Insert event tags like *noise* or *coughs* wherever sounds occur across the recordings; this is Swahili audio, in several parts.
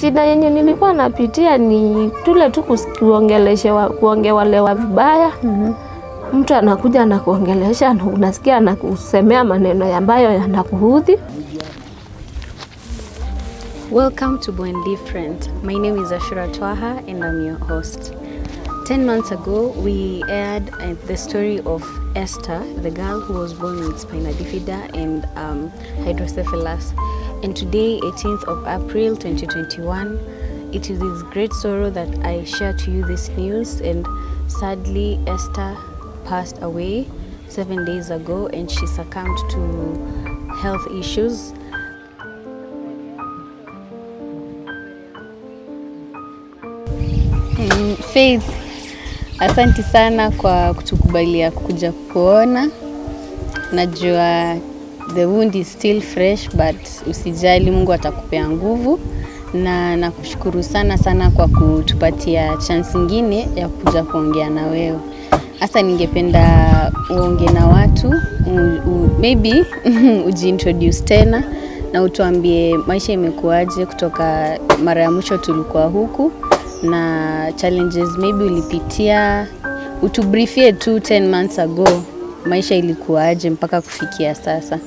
shida yenye nilikuwa napitia ni tule tu kuongeleshewa kuongewalewa vibaya mtu anakuja anakuongelesha na unasikia anakusemea maneno ambayo yanakuhudhi Welcome to Born Different. My name is Ashura Twaha and I'm your host. 10 months ago, we aired uh, the story of Esther, the girl who was born with spina bifida and um, hydrocephalus. And today, 18th of April 2021, it is with great sorrow that I share to you this news. And sadly, Esther passed away seven days ago and she succumbed to health issues. Faith, asanti sana kwa kutukubalia kuja kuona. Najua the wound is still fresh but usijali, Mungu atakupea nguvu, na nakushukuru sana sana kwa kutupatia chance ingine ya kuja kuongea na wewe. Hasa ningependa uonge na watu u, u, maybe *laughs* ujiintroduce tena na utuambie maisha imekuwaje kutoka mara ya mwisho tulikuwa huku na challenges maybe ulipitia, utubrifie tu 10 months ago maisha ilikuwaje mpaka kufikia sasa.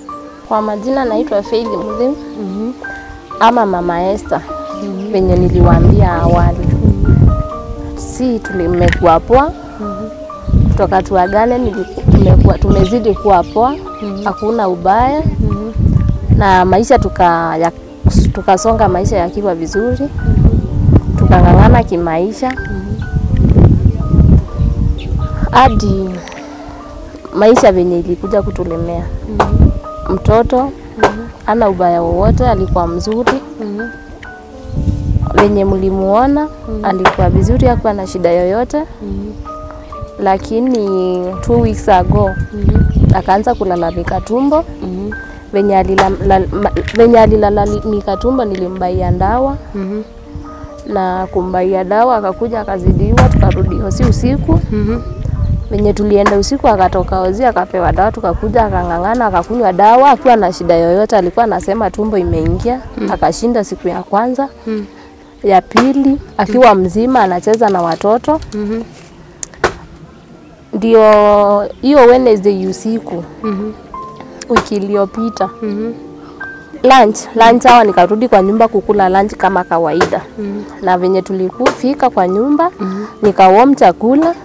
kwa majina naitwa Faith Mudhim ama mama Esther. Venye niliwaambia awali. Si tulimekuwa poa. Mm -hmm. kutoka tuagane tumekuwa tumezidi kuwa poa. Mm hakuna ubaya. Mm -hmm. na maisha tuka tukasonga maisha yakiwa vizuri tukang'ang'ana kimaisha. Hadi maisha venye ilikuja kutulemea. Mtoto ana ubaya wowote alikuwa mzuri. Venye mlimuona alikuwa vizuri hakuwa na shida yoyote. Lakini two weeks ago akaanza kulalamika tumbo venye -hmm. venye alilalamika tumbo nilimbaia dawa na kumbaia dawa akakuja akazidiwa tukarudi hosi usiku. Venye tulienda usiku akatoka hosi akapewa dawa tukakuja akang'ang'ana akakunywa dawa. Akiwa na shida yoyote alikuwa anasema tumbo imeingia. Mm. akashinda siku ya kwanza mm. ya pili akiwa mzima anacheza na watoto. Ndio hiyo Wednesday usiku. Wiki iliyopita lunch lunch hawa nikarudi kwa nyumba kukula lunch kama kawaida mm. na venye tulikufika kwa nyumba mm. nikaom chakula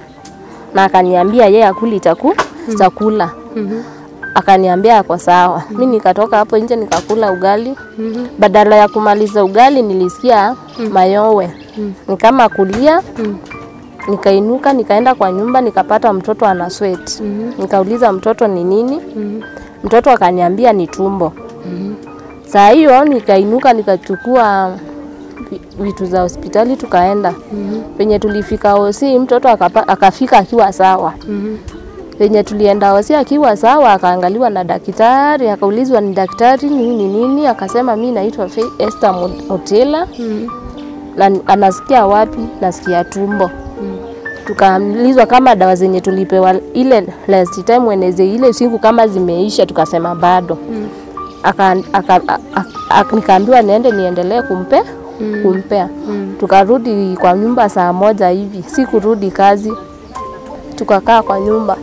na akaniambia yeye akuli chaku chakula mm -hmm. akaniambia ako sawa mm. mi nikatoka hapo nje nikakula ugali mm -hmm. badala ya kumaliza ugali nilisikia mm. mayowe mm. kama kulia mm nikainuka nikaenda kwa nyumba nikapata mtoto ana sweat mm -hmm. nikauliza mtoto ni nini mm -hmm. mtoto akaniambia ni tumbo saa hiyo nikainuka nikachukua vitu za hospitali tukaenda mm -hmm. penye tulifika hosi mtoto akapa, akafika akiwa sawa mm -hmm. penye tulienda hosi akiwa sawa akaangaliwa na daktari akaulizwa ni daktari nini nini akasema mi naitwa Esther Esther Mu- Mutila na anasikia wapi nasikia tumbo mm -hmm. tukaulizwa kama dawa zenye tulipewa ile last time Wednesday ile siku kama zimeisha tukasema bado aka, aka, nikaambiwa niende niendelee kumpe kumpea. Tukarudi kwa nyumba saa moja hivi. Si kurudi kazi. Tukakaa kwa nyumba.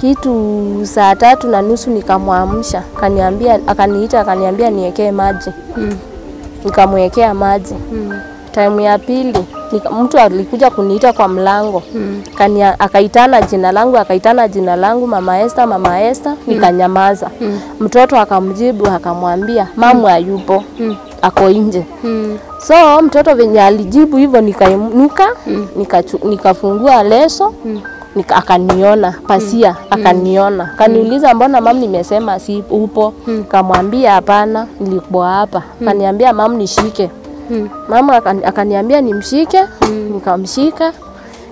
Kitu saa tatu na nusu nikamwamsha. Akaniambia akaniita akaniambia niekee maji. Nikamwekea maji time ya pili nika, mtu alikuja kuniita kwa mlango. Kania, akaitana jina langu akaitana jina langu mama Esther mama Esther nikanyamaza. Mm. mtoto akamjibu akamwambia mamu hayupo ako nje. Mm. so mtoto venye alijibu hivyo nikainuka mm. nikafungua leso mm nika, akaniona pasia mm. akaniona. Kaniuliza mbona mam nimesema si upo? Mm. kamwambia hapana nilikuwa hapa. Mm. kaniambia mam nishike mama akani- akaniambia nimshike nikamshika.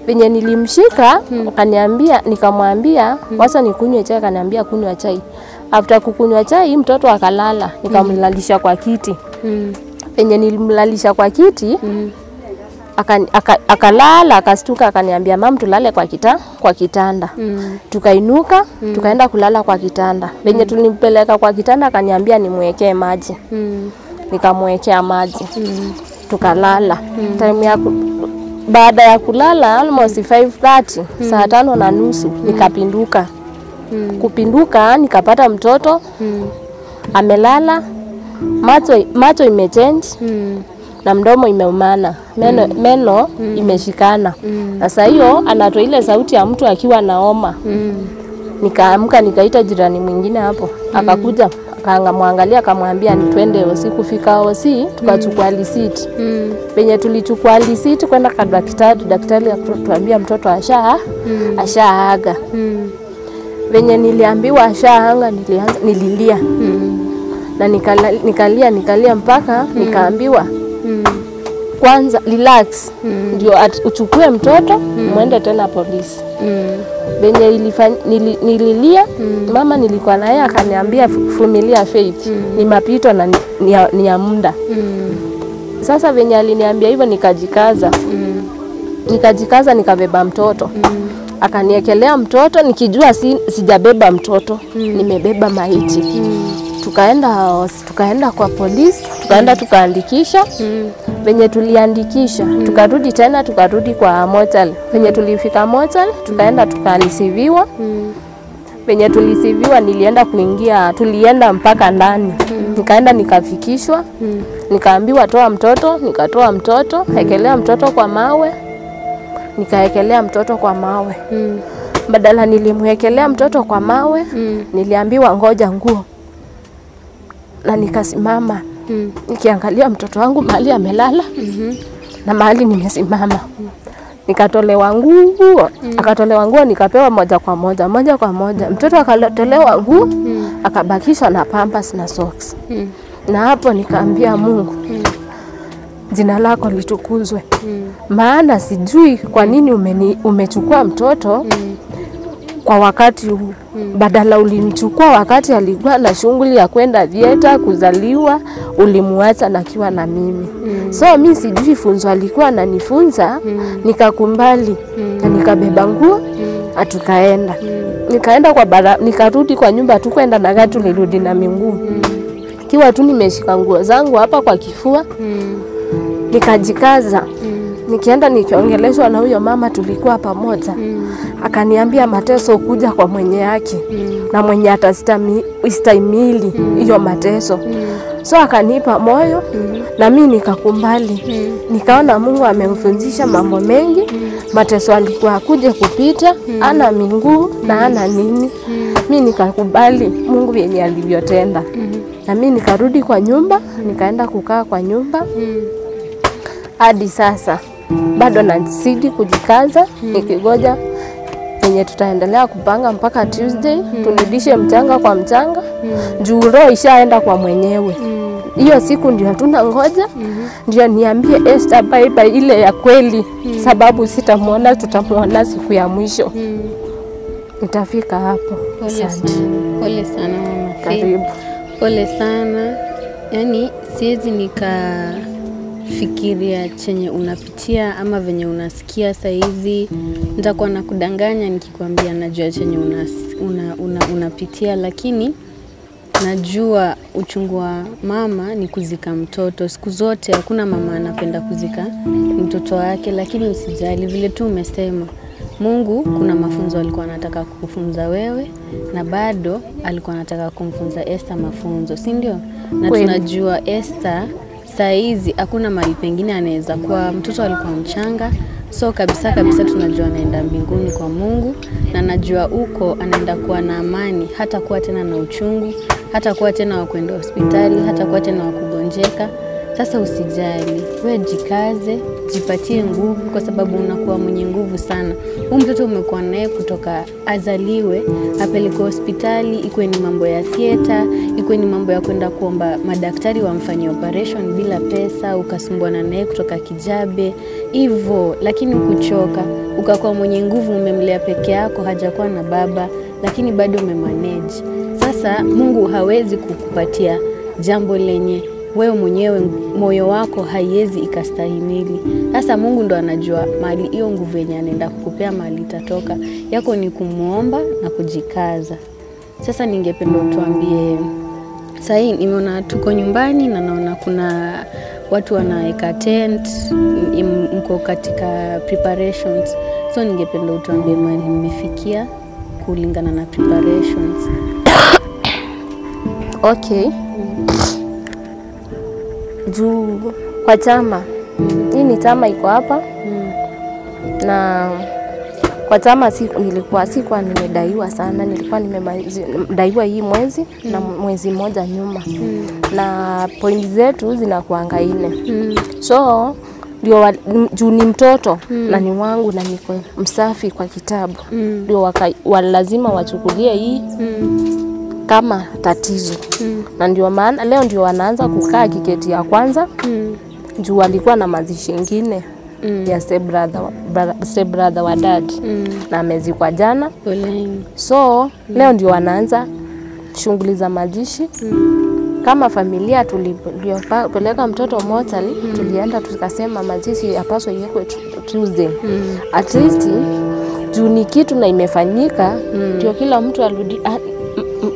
Venye nilimshika akaniambia nikamwambia mm. wacha nikunywe chai akaniambia kunywa chai. After kukunywa chai mtoto akalala nikamlalisha kwa kiti. Penye nilimlalisha kwa kiti mm. aka- aka- akalala akastuka akaniambia mam tulale kwa, kita, kwa kitanda. Mm. tukainuka mm. tukaenda kulala kwa kitanda. Venye tulimpeleka kwa kitanda akaniambia nimwekee maji nikamwekea maji mm. tukalala mm. time ya baada ya kulala almost 5:30 mm. saa tano na nusu mm. nikapinduka mm. kupinduka nikapata mtoto mm. amelala macho, macho imechange Mm. na mdomo imeumana meno, mm. meno mm. imeshikana sasa hiyo anatoa ile sauti ya mtu akiwa naoma Mm. nikaamka nikaita jirani mwingine hapo mm. akakuja akamwangalia akamwambia ni twende osi kufika osi tukachukua lisiti Mm. penye tulichukua lisiti kwenda kwa daktari daktari akatuambia mtoto asha ashaaga Mm. venye niliambiwa ashaanga nilianza nililia Mm. na nikala, nikalia nikalia mpaka mm. nikaambiwa Mm. kwanza relax Mm. ndio uchukue mtoto mm. mwende tena polisi Mm. Venye nililia nili, nililia mama nilikuwa naye akaniambia fumilia vumilia Faith ni mapito na ni, ya, ni ya muda. Mm. sasa venye aliniambia hivyo nikajikaza. Mm. nikajikaza nikabeba mtoto. Mm. akaniekelea mtoto nikijua si, sijabeba mtoto. Mm. nimebeba maiti tukaenda tukaenda kwa polisi tukaenda tukaandikisha Mm. venye tuliandikisha tukarudi tena tukarudi kwa motel venye tulifika motel tukaenda tukalisiviwa Mm. venye tulisiviwa nilienda kuingia tulienda mpaka ndani mm. nikaenda nikafikishwa Mm. nikaambiwa toa mtoto nikatoa mtoto ekelea mtoto kwa mawe nikaekelea mtoto kwa mawe Mm. badala nilimwekelea mtoto kwa mawe Mm. niliambiwa ngoja nguo na nikasimama Mm. nikiangalia mtoto wangu mahali amelala mm -hmm. na mahali nimesimama nikatolewa nguo mm. akatolewa nguo nikapewa moja kwa moja moja kwa moja mtoto akatolewa nguo Mm. akabakishwa na pampas na socks Mm. na hapo nikaambia Mungu mm. jina lako litukuzwe Mm. maana sijui kwa nini umeni, umechukua mtoto Mm. Kwa wakati huu hmm. badala ulimchukua wakati alikuwa na shughuli ya kwenda vieta kuzaliwa ulimwacha nakiwa na mimi hmm. so mi sijui funzo alikuwa ananifunza hmm. nikakumbali hmm. na nikabeba nguo atukaenda tukaenda nikaenda kwa bara, nikarudi kwa nyumba tukwenda na gari tulirudi na miguu kiwa tu nimeshika nguo zangu hapa kwa kifua hmm. nikajikaza Mm. Nikienda nikiongeleshwa na huyo mama tulikuwa pamoja Mm. akaniambia mateso kuja kwa mwenye yake Mm. na mwenye atastahimili hiyo mm. mateso mm. so akanipa moyo mm. na mi nikakumbali nikaona Mungu amemfunzisha mambo mengi mm. mateso alikuwa akuje kupita mm. ana minguu mm. na ana nini mm. mi nikakubali Mungu yenye alivyotenda mm. na mi nikarudi kwa nyumba nikaenda kukaa kwa nyumba Mm. hadi sasa bado nazidi kujikaza nikigoja yenye tutaendelea kupanga mpaka Tuesday turudishe mchanga kwa mchanga. Juu roho ishaenda kwa mwenyewe. Mm. hiyo siku ndio tuna ngoja ndio niambie Esther bye bye ile ya kweli. Sababu sitamwona tutamwona siku ya mwisho. Mm. nitafika hapo. Pole asante. sana, pole sana mama. Karibu. Pole sana, yani siwezi nikafikiria chenye unapitia ama venye unasikia sahizi. Nitakuwa na kudanganya nikikwambia najua chenye unas, una, una, unapitia, lakini najua uchungu wa mama ni kuzika mtoto. Siku zote hakuna mama anapenda kuzika mtoto wake, lakini usijali, vile tu umesema Mungu kuna mafunzo alikuwa anataka kukufunza wewe na bado alikuwa anataka kumfunza Esther mafunzo, si ndio? Na tunajua Esther saa hizi hakuna mali pengine anaweza kuwa, mtoto alikuwa mchanga, so kabisa kabisa tunajua anaenda mbinguni kwa Mungu, na najua huko anaenda kuwa na amani, hata kuwa tena na uchungu, hata kuwa tena wa kwenda hospitali, hata kuwa tena wa kugonjeka. Sasa usijali, we jikaze, jipatie nguvu, kwa sababu unakuwa mwenye nguvu sana. Huu mtoto umekuwa naye kutoka azaliwe, apelekwe hospitali, ikuwe ni mambo ya thieta, ikuwe ni mambo ya kwenda kuomba madaktari wamfanyie operation bila pesa, ukasumbwana naye kutoka Kijabe hivyo, lakini ukuchoka, ukakuwa mwenye nguvu, umemlea peke yako, hajakuwa na baba, lakini bado umemanage. Sasa Mungu hawezi kukupatia jambo lenye wewe mwenyewe moyo wako haiwezi ikastahimili. Sasa Mungu ndo anajua mali hiyo nguvu yenye anaenda kukupea mali itatoka. Yako ni kumwomba na kujikaza. Sasa ningependa utuambie sahii nimeona tuko nyumbani na naona kuna watu wanaweka tent, mko katika preparations, so ningependa utuambie mali mmefikia kulingana na preparations. *coughs* Okay. Juu kwa chama hii ni chama iko hapa Mm. na kwa chama si, nilikuwa sikuwa nimedaiwa sana, nilikuwa nimedaiwa hii mwezi mm. na mwezi mmoja nyuma mm. na point zetu zinakuanga nne Mm. so ndio juu ni mtoto mm. na ni wangu na niko msafi kwa kitabu Mm. ndio waka- walazima wachukulie hii Mm. Kama tatizo Mm. na ndio maana leo ndio wanaanza kukaa kiketi ya kwanza Mm. juu alikuwa na mazishi ingine Mm. ya step brother, wa- brother, brother wa dad Mm. na amezikwa jana so leo ndio wanaanza shughuli za mazishi mm. kama familia tulipeleka mtoto mochari tulienda tukasema mazishi yapaswa iwekwe tu- Tuesday Mm. at least juu ni kitu na imefanyika ndio kila mtu arudi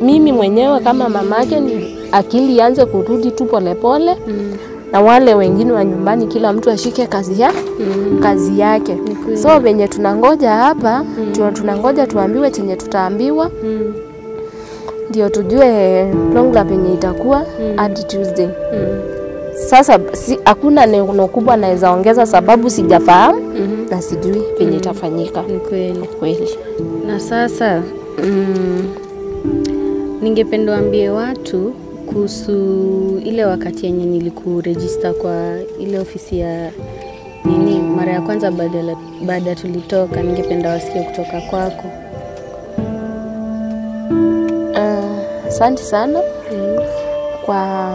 mimi mwenyewe kama mamake ni akili ianze kurudi tu polepole Mm. na wale wengine wa nyumbani kila mtu ashike kazi ya Mm. kazi yake Nikuye. so venye tunangoja hapa mm. tunangoja tuambiwe chenye tutaambiwa Mm. ndio tujue program penye itakuwa hadi Tuesday. Mm. Sasa si, hakuna neno kubwa naweza ongeza sababu sijafahamu mm -hmm. na sijui penye itafanyika Ni kweli. kweli. Na sasa mm, ningependa waambie watu kuhusu ile wakati yenye nilikurejista kwa ile ofisi ya nini mara ya kwanza baada ya- baada tulitoka, ningependa wasikie kutoka kwako. Asante uh, sana Mm. kwa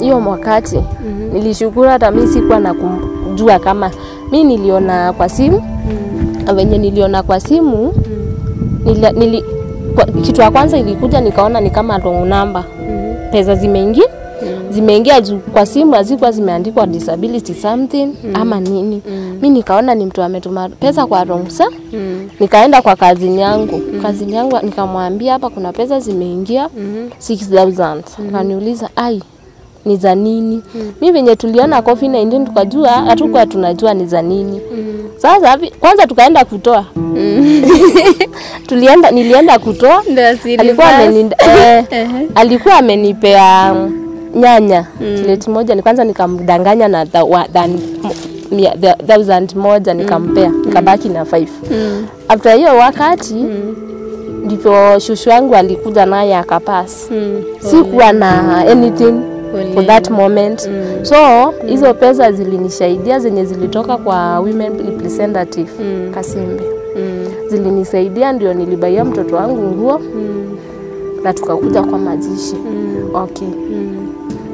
hiyo mwakati mm -hmm. nilishukuru, hata mi sikuwa na kujua kama mi niliona kwa simu Mm. na venye niliona kwa simu Mm. nili, nili, kitu ya kwanza ilikuja nikaona ni kama wrong number, Mm. -hmm. pesa zimeingia Mm. zimeingia juu kwa simu hazikuwa zimeandikwa disability something mm. ama nini. Mm. Mi nikaona ni mtu ametuma pesa kwa wrong sa Mm. nikaenda kwa kazini yangu mm. kazini yangu nikamwambia hapa kuna pesa zimeingia Mhm. 6000 mm. akaniuliza ai ni za nini Mm. Mimi venye tuliona covid 19 tukajua hatukuwa tunajua ni za nini Mm. sasa hivi- kwanza tukaenda kutoa Mm. *laughs* tulienda nilienda kutoa alikuwa ameni, *laughs* eh, alikuwa amenipea mm, nyanya kileti moja ni kwanza nikamdanganya na the, wa- than- mia- the- thousand moja nikampea mm. nikabaki na five Mm. after hiyo wakati Mm. ndipo shushu yangu alikuja naye akapasi Mm. sikuwa na anything. For that moment Mm. so hizo mm. pesa zilinisaidia zenye zilitoka kwa women representative Mm. Kasembe Mm. zilinisaidia ndio nilibaia mtoto wangu nguo Mm. na tukakuja kwa mazishi Mm. okay Mm.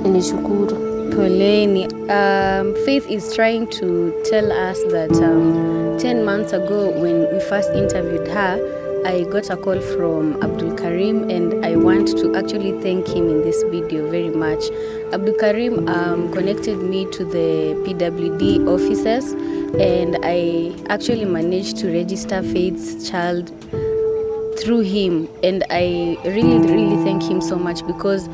nilishukuru Poleni. Um, Faith is trying to tell us that um, 10 months ago, when we first interviewed her, I got a call from Abdul Karim, and I want to actually thank him in this video very much. Abdul Karim um, connected me to the PWD officers, and I actually managed to register Faith's child through him and i really really thank him so much because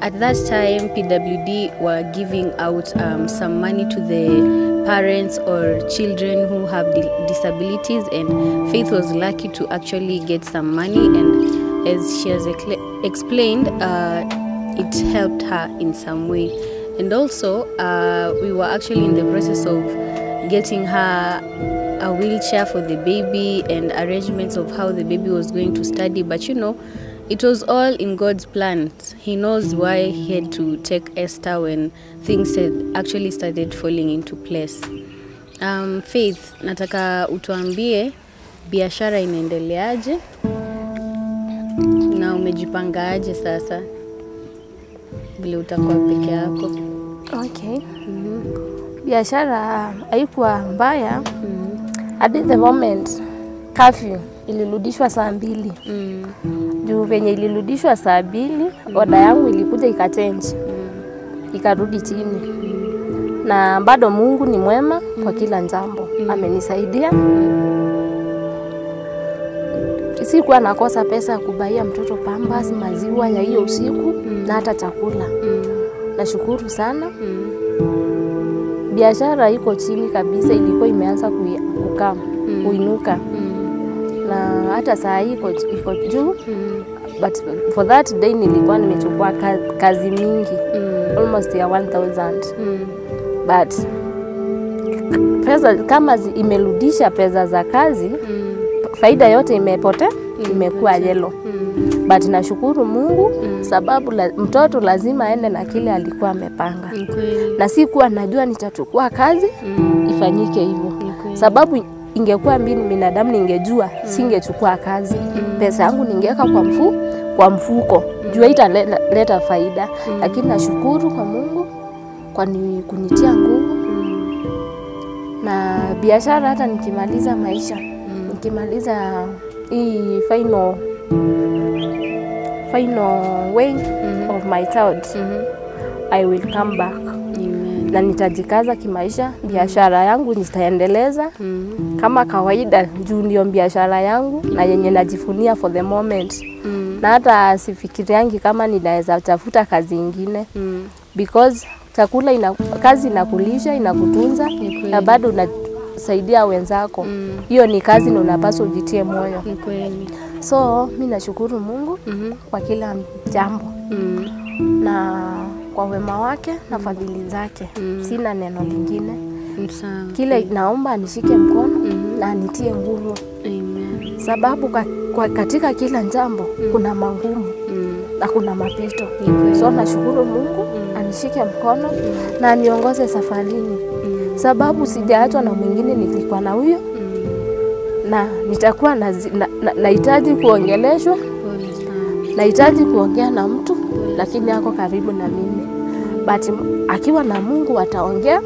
at that time pwd were giving out um, some money to the parents or children who have di- disabilities and faith was lucky to actually get some money and as she has explained uh, it helped her in some way. And also uh, we were actually in the process of getting her a wheelchair for the baby and arrangements of how the baby was going to study. But you know it was all in god's plan. He knows why he had to take esther when things had actually started falling into place. Um, faith nataka utuambie biashara inaendeleaje? Na umejipangaje sasa? Vile utakuwa peke yako. Okay. Biashara haikuwa mbaya. Mm. at the moment curfew ilirudishwa saa mbili. Mm. Juu venye ilirudishwa saa mbili oda yangu ilikuja ikachenji ikarudi chini na bado mungu ni mwema kwa kila jambo amenisaidia sikuwa nakosa pesa ya kubaia mtoto pambas, maziwa ya hiyo usiku na hata chakula. Nashukuru sana. Biashara iko chini kabisa, ilikuwa imeanza kukaa kuinuka. Na hata saa hii iko juu, Mm. but for that day nilikuwa nimechukua kazi mingi Mm. almost ya 1000 Mm. but pesa kama imerudisha pesa za kazi, Mm. faida yote imepotea, imekuwa yellow. Mm. But nashukuru Mungu mm. sababu la, mtoto lazima aende na kile alikuwa amepanga, okay. na na sikuwa najua nitachukua kazi Mm. ifanyike hivyo, okay. sababu ingekuwa mimi ni binadamu, ningejua mm. singechukua kazi, mm. pesa yangu ningeweka kwa mfu kwa mfuko, jua italeta leta faida, lakini nashukuru kwa Mungu kwa ni, kunitia nguvu Mm. na biashara. Hata nikimaliza maisha, mm. nikimaliza hii final final way mm -hmm. of my child mm -hmm. I will come back. Na nitajikaza kimaisha, biashara yangu nitaendeleza Mm. kama kawaida, juu ndio biashara yangu na yenye najifunia for the moment, Mm. na hata sifikiriangi kama ninaweza tafuta kazi ingine Mm. because chakula ina, kazi inakulisha inakutunza kweli. na bado unasaidia wenzako. hiyo Mm. Ni kazi na unapaswa ujitie moyo. So mi nashukuru Mungu mm -hmm. kwa kila jambo Mm. na kwa wema wake na fadhili zake. mm. Sina neno lingine, mm. kile naomba anishike mkono mm. na anitie nguvu, Amen. sababu kwa, kwa katika kila jambo mm. kuna mangumu Mm. na kuna mapito. mm. So nashukuru Mungu mm. anishike mkono mm. na aniongoze safarini, mm. sababu sijaachwa na mwingine, nilikuwa na huyo Mm. na nitakuwa nahitaji na- na- na kuongeleshwa, nahitaji kuongea na mtu, lakini ako karibu na mimi, but akiwa na Mungu wataongea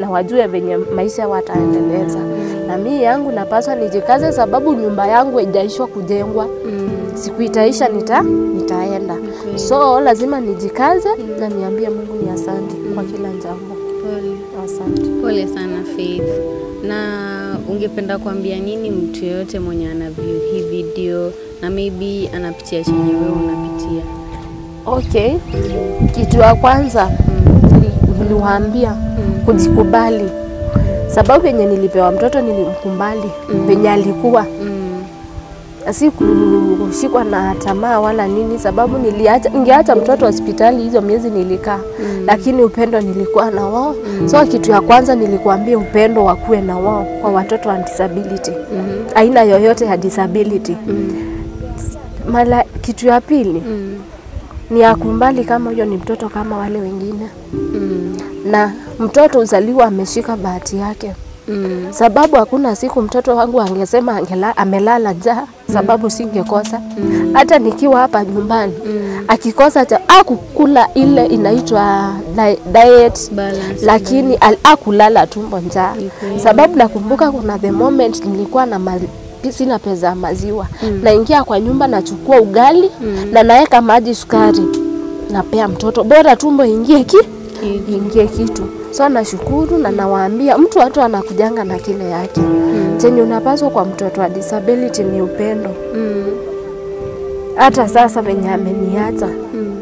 na wajue venye maisha wataendeleza. Na mimi yangu napaswa nijikaze, sababu nyumba yangu haijaishwa kujengwa, Mm. siku itaisha nita nitaenda, okay. so lazima nijikaze mm. na niambie Mungu ni asante mm. kwa kila jambo. Pole. Asante. Pole sana Faith. Na ungependa kuambia nini mtu yoyote mwenye ana view hii video na maybe anapitia chenye wewe unapitia? Okay, kitu ya kwanza nili- niliwaambia kujikubali, sababu yenye nilipewa mtoto nilimkubali penye alikuwa, Mm. na si kushikwa na tamaa wala nini, sababu niliacha, ningeacha mtoto hospitali hizo miezi nilikaa, lakini upendo nilikuwa na wao. So kitu ya kwanza nilikuambia upendo wakuwe na wao kwa watoto wa disability, aina yoyote ya disability. Mala, kitu ya pili. Mm. Ni akumbali kama huyo ni mtoto kama wale wengine, Mm. na mtoto uzaliwa ameshika bahati yake, Mm. sababu hakuna siku mtoto wangu angesema angela, amelala njaa, sababu mm. singekosa hata nikiwa hapa nyumbani mm. akikosa cha akukula ile inaitwa di- diet Balance. lakini al- akulala tumbo njaa, okay. sababu nakumbuka kuna the moment nilikuwa na sina pesa ya maziwa naingia kwa nyumba nachukua ugali mm. na naweka maji sukari napea mtoto bora tumbo ingie ki mm. ingie kitu. So nashukuru na nawaambia mtu watu anakujanga na kile yake mm. chenye unapaswa kwa mtoto wa disability ni upendo. Mm. Hata sasa venye ameniacha Mm.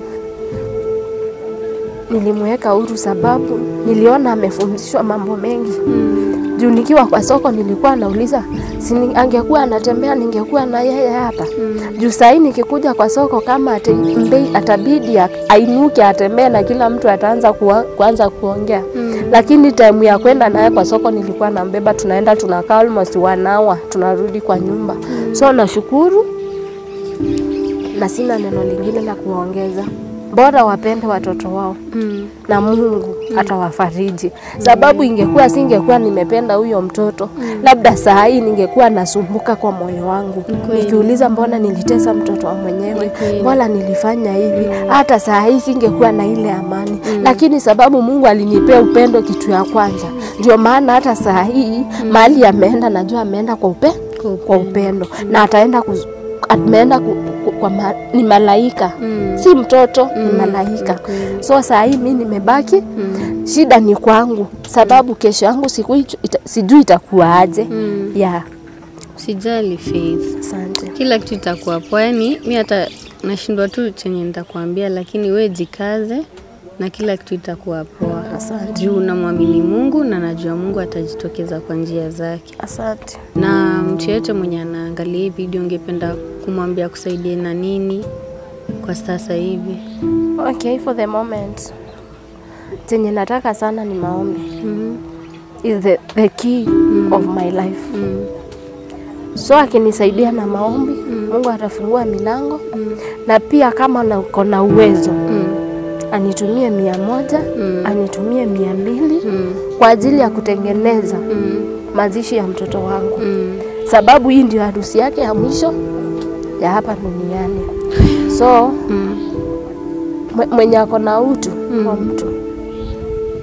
nilimweka huru, sababu niliona amefundishwa mambo mengi Mm. Juu nikiwa kwa soko nilikuwa nauliza si ni- angekuwa anatembea ningekuwa na yeye hapa mm. juu sahii nikikuja kwa soko kama atembei atabidi ainuke atembee na kila mtu ataanza kuwa, kuanza kuongea mm. lakini taimu ya kwenda naye kwa soko nilikuwa nambeba tunaenda tunakaa almost wanawa tunarudi kwa nyumba mm. so nashukuru na sina neno lingine la kuongeza bora wapende watoto wao Mm. na Mungu mm. atawafariji, mm. sababu ingekuwa singekuwa nimependa huyo mtoto, mm. labda saa hii ningekuwa nasumbuka kwa moyo wangu nikiuliza, mbona nilitesa mtoto wa mwenyewe, kweli. mbona nilifanya hivi? Hata saa hii singekuwa na ile amani, mm. lakini sababu Mungu alinipea upendo, kitu ya kwanza, ndio maana hata saa hii mm. mali ameenda, najua ameenda kwa upe Kwa upendo mm. na ataenda kuz, ameenda ku, ku, kwa ma, ni malaika Mm. si mtoto mm. ni malaika. mm. So saa hii mi nimebaki, mm. shida ni kwangu, sababu kesho yangu siku ita, sijui itakuwa aje. Mm. Yeah, Usijali Faith. asante. kila kitu itakuwa poa. Yani mi hata nashindwa tu chenye nitakuambia, lakini we jikaze na kila kitu itakuwa poa. Asante. Juu namwamini Mungu na najua Mungu atajitokeza kwa njia zake. Asante. Na mtu yeyote mwenye anaangalia hii video, ungependa kumwambia kusaidia na nini kwa sasa hivi? Okay, for the moment chenye nataka sana ni maombi mm -hmm. is the, the key mm -hmm. of my life Mm. -hmm. so akinisaidia na maombi mm -hmm. Mungu atafungua milango mm -hmm. na pia kama na uko na uwezo Mm. Anitumie mia moja mm. anitumie mia mbili Mm. kwa ajili ya kutengeneza Mm. mazishi ya mtoto wangu Mm. sababu hii ndio harusi yake ya mwisho ya hapa duniani so Mm. mwenye ako na utu mm. wa mtu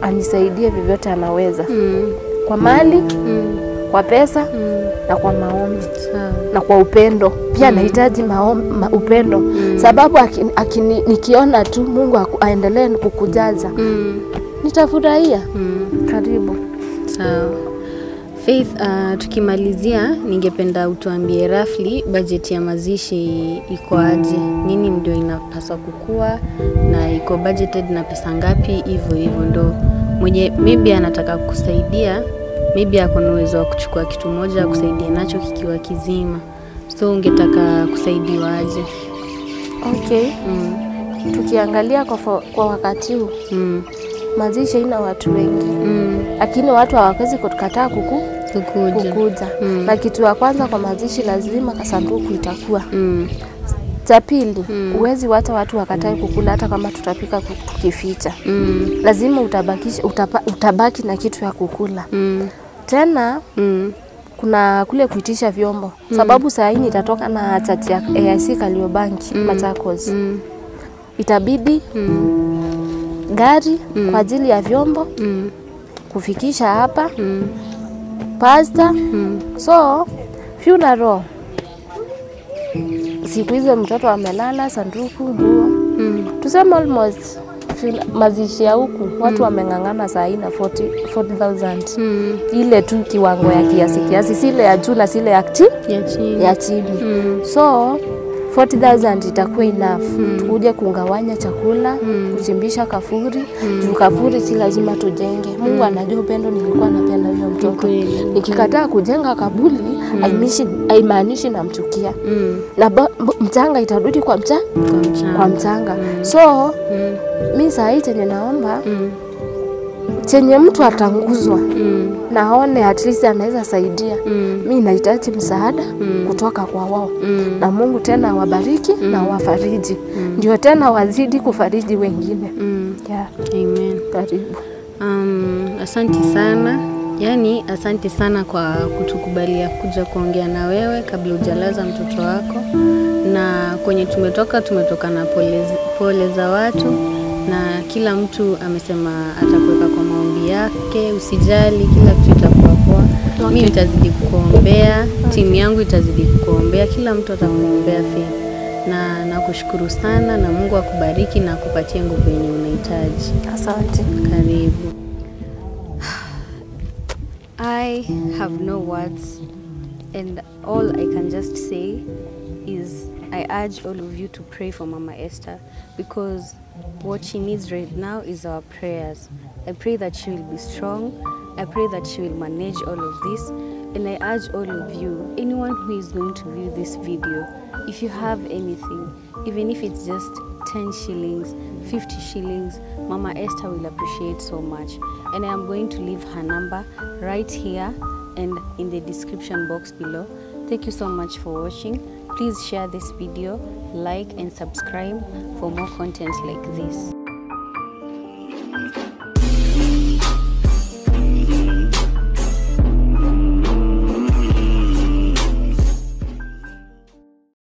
anisaidie vyovyote anaweza Mm. kwa mali Mm. Kwa pesa Mm. na kwa maombi mm. na kwa upendo pia mm. nahitaji ma, upendo mm. sababu akini, aki, nikiona tu Mungu aendelee kukujaza Mm. nitafurahia. Mm. Karibu. Sawa. Faith, uh, tukimalizia ningependa utuambie roughly budget ya mazishi iko aje? Nini ndio inapaswa kukua na iko budgeted na pesa ngapi? Hivyo hivyo ndo mwenye maybe anataka kukusaidia, maybe ako na uwezo wa kuchukua kitu moja kusaidia nacho kikiwa kizima, so ungetaka kusaidiwaje? Okay, Mm. tukiangalia kwa, kwa wakati huu Mm. mazishi haina watu wengi, Mm. lakini watu hawawezi kukataa kuku Kukuja. kukuja Mm. na kitu ya kwanza kwa mazishi lazima kasanduku itakuwa. Mm. Cha pili, Mm. uwezi wacha watu wakatae kukula hata kama tutapika tukificha. Mm. Lazima utabakisha, utabaki na kitu ya kukula. Mm. Tena Mm. kuna kule kuitisha vyombo mm. sababu saa hii nitatoka na chati ya AIC Kariobangi Machakos. Mm. Itabidi Mm. gari mm. kwa ajili ya vyombo Mm. kufikisha hapa, Mm. pasta. Mm. So funeral, siku hizo mtoto amelala, sanduku, nguo, Mm. tuseme almost mazishi ya huku watu mm. wameng'ang'ana saa hii na 40 40,000 Mm. ile tu kiwango ya kiasi kiasi, sile ya juu na sile ya chini Ya chini. Mm. so 40,000 itakuwa enough mm. tukuje kungawanya chakula mm. kuchimbisha kafuri mm. juu kafuri si lazima tujenge Mm. Mungu anajua upendo nilikuwa napenda huyo mtoto nikikataa kujenga kabuli mm. haimaanishi namchukia Mm. na mchanga itarudi kwa mcha Kwa mchanga, kwa mchanga Mm. so Mm. Mi sahii chenye naomba Mm. chenye mtu atanguzwa Mm. naone at least anaweza saidia Mm. mi nahitaji msaada Mm. kutoka kwa wao Mm. na Mungu tena awabariki na wafariji mm. ndio tena wazidi kufariji wengine Mm. yeah. Amen. Karibu. Um, asanti sana yaani, asante sana kwa kutukubalia kuja kuongea na wewe kabla hujalaza mtoto wako, na kwenye tumetoka tumetoka na pole, pole za watu, na kila mtu amesema atakuweka kwa maombi yake. Usijali, kila kitu itakuwa poa. Mimi nitazidi kukuombea, okay. timu yangu itazidi kukuombea, kila mtu atakuombea Faith, na nakushukuru sana, na Mungu akubariki na akupatie nguvu yenye unahitaji. Asante. Karibu. I have no words and all I can just say I urge all of you to pray for Mama Esther because what she needs right now is our prayers. I pray that she will be strong. I pray that she will manage all of this. And I urge all of you, anyone who is going to view this video, if you have anything, even if it's just 10 shillings, 50 shillings, Mama Esther will appreciate so much. And I am going to leave her number right here and in the description box below. Thank you so much for watching. Please share this video, like and subscribe for more content like this.